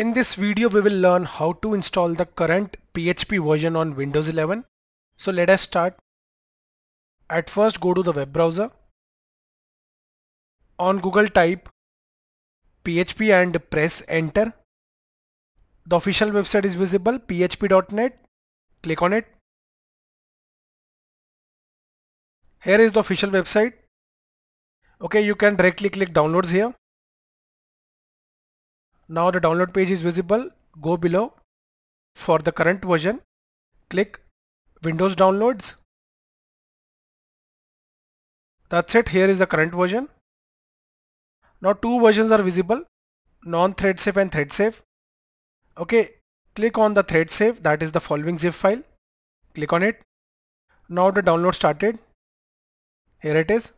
In this video we will learn how to install the current PHP version on Windows 11. So let us start. At first go to the web browser. On Google type PHP and press enter. The official website is visible php.net. Click on it. Here is the official website. Okay, you can directly click downloads here. Now the download page is visible. Go below. For the current version, click Windows Downloads. That's it. Here is the current version. Now two versions are visible. Non-thread safe and thread safe. Okay. Click on the thread safe. That is the following zip file. Click on it. Now the download started. Here it is.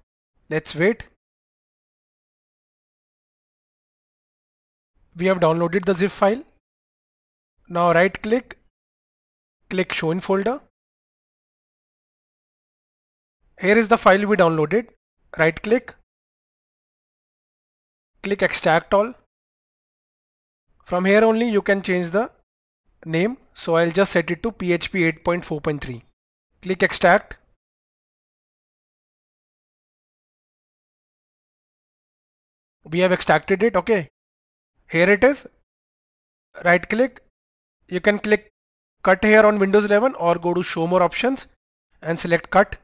Let's wait. We have downloaded the zip file. Now right click, click show in folder. Here is the file we downloaded. Right click, click extract all. From here only you can change the name. So I'll just set it to PHP 8.4.3. Click extract. We have extracted it. Okay here it is. Right click. You can click cut here on Windows 11 or go to show more options and select cut.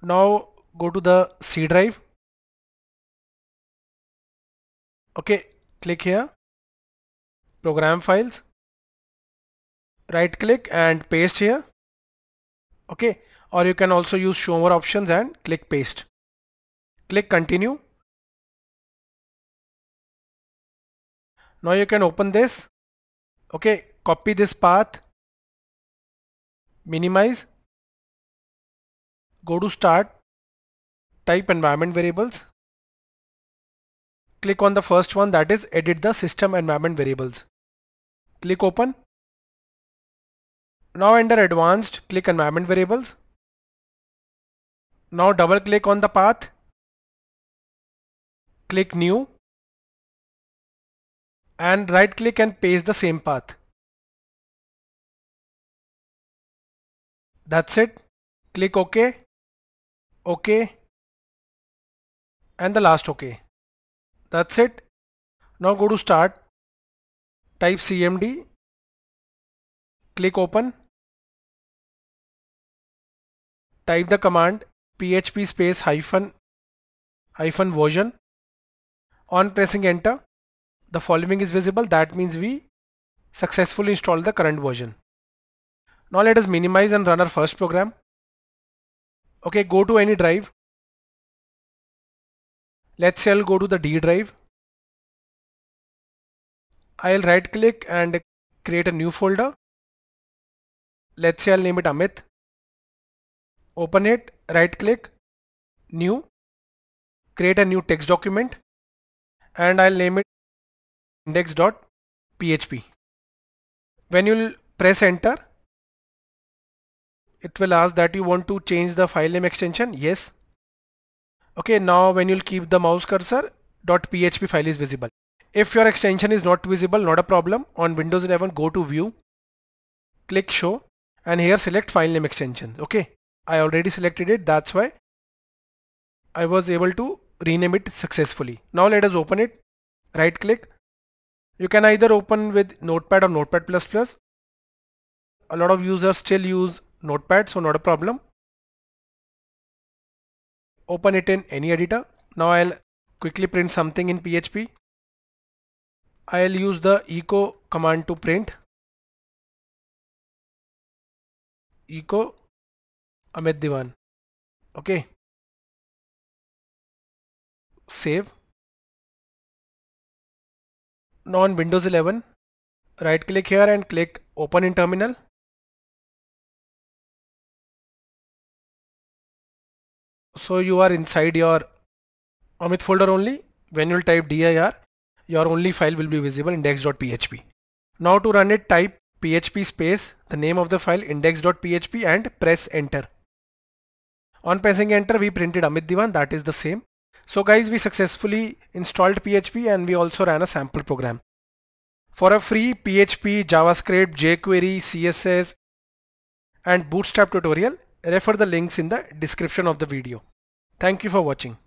Now go to the C drive. Okay click here. Program files. Right click and paste here. Okay or you can also use show more options and click paste. Click continue Now you can open this. Okay, copy this path, minimize, go to start, type environment variables. Click on the first one that is edit the system environment variables. Click open. Now under advanced, click environment variables. Now double click on the path. Click new and right click and paste the same path. That's it. Click OK, OK and the last OK. That's it. Now go to start, type CMD, click open, type the command php space hyphen hyphen version. On pressing enter, the following is visible that means we successfully installed the current version. Now let us minimize and run our first program. Okay, go to any drive. Let's say I'll go to the D drive. I'll right click and create a new folder. Let's say I'll name it Amit. Open it, right click, new, create a new text document and I'll name it index.php. When you'll press enter, it will ask that you want to change the file name extension. Yes. Okay, now when you'll keep the mouse cursor, .php file is visible. If your extension is not visible, not a problem. On Windows 11, go to view, click show and here select file name extensions. Okay, I already selected it. That's why I was able to rename it successfully. Now let us open it. Right click, you can either open with Notepad or Notepad++. Plus A lot of users still use Notepad, so not a problem. Open it in any editor. Now I'll quickly print something in PHP. I'll use the echo command to print. Echo Amit Diwan. Okay. Save. On Windows 11, right click here and click open in terminal. So you are inside your Amit folder only. When you type dir, your only file will be visible index.php. Now to run it type php space the name of the file index.php and press enter. On pressing enter we printed Amit Diwan that is the same. So guys, we successfully installed PHP and we also ran a sample program. For a free PHP, JavaScript, jQuery, CSS and Bootstrap tutorial, refer the links in the description of the video. Thank you for watching.